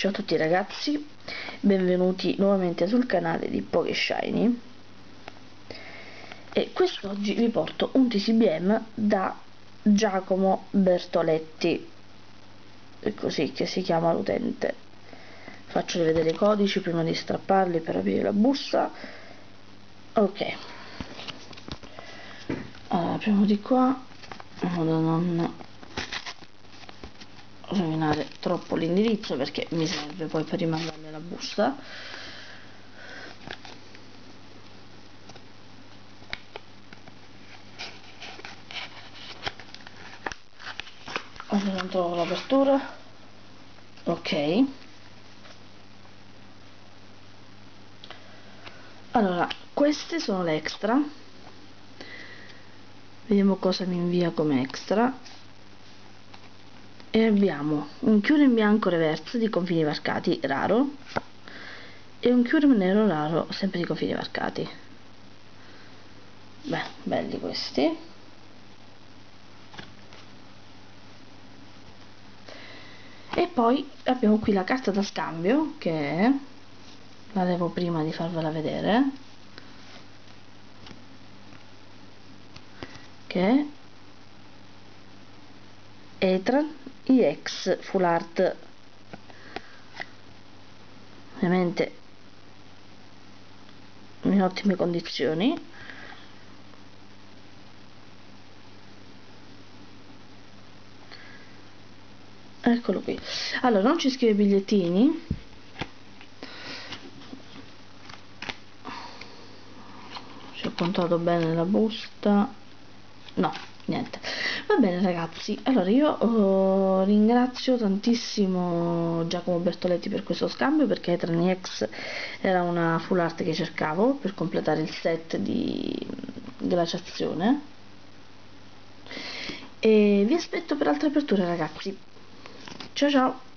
Ciao a tutti ragazzi, benvenuti nuovamente sul canale di Pokeshiny e quest'oggi vi porto un TCBM da Giacomo Bertoletti, è così che si chiama l'utente. Faccio vedere i codici prima di strapparli per aprire la busta. Ok, allora apriamo di qua. Non rovinare troppo l'indirizzo perché mi serve poi per rimandarle la busta. Non trovo l'apertura. Ok. Allora queste sono le extra vediamo cosa mi invia come extra e abbiamo un chiuro in bianco reverse di confini varcati raro e un chiuro nero raro sempre di confini varcati. Beh belli questi. E poi abbiamo qui la carta da scambio che la levo prima di farvela vedere che Etran EX Full Art. Ovviamente in ottime condizioni. Eccolo qui. Allora non ci scrive bigliettini. Ci ho contato bene la busta. No niente. Va bene ragazzi. Allora io uh, ringrazio tantissimo Giacomo Bertoletti per questo scambio perché Etran X era una full art che cercavo per completare il set di glaciazione e vi aspetto per altre aperture ragazzi. Ciao ciao